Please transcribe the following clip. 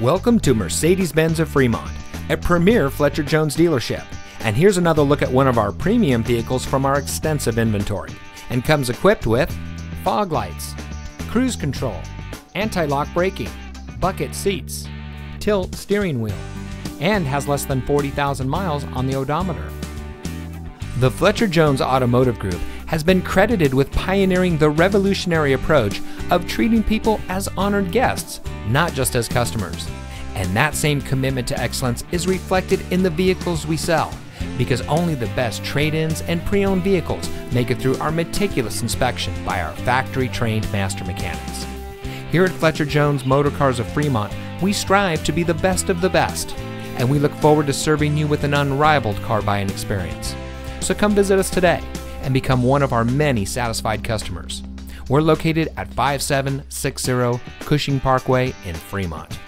Welcome to Mercedes Benz of Fremont, a premier Fletcher Jones dealership. And here's another look at one of our premium vehicles from our extensive inventory. And comes equipped with fog lights, cruise control, anti lock braking, bucket seats, tilt steering wheel, and has less than 40,000 miles on the odometer. The Fletcher Jones Automotive Group has been credited with pioneering the revolutionary approach of treating people as honored guests, not just as customers. And that same commitment to excellence is reflected in the vehicles we sell, because only the best trade ins and pre owned vehicles make it through our meticulous inspection by our factory trained master mechanics. Here at Fletcher Jones Motor Cars of Fremont, we strive to be the best of the best, and we look forward to serving you with an unrivaled car buying experience. So come visit us today and become one of our many satisfied customers. We're located at 5760 Cushing Parkway in Fremont.